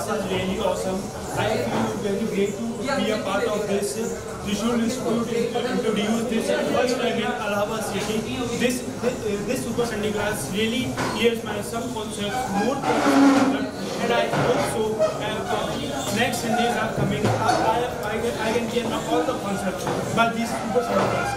This is really awesome. I feel very great to be a part of this. Trishul Institute introduced this first time in Allahabad city. This this, this Super Sunday class really hears my some concepts more and I hope so. Uh, next Sundays are coming. I, I, I, can, I can get all the concepts by this Super Sunday class.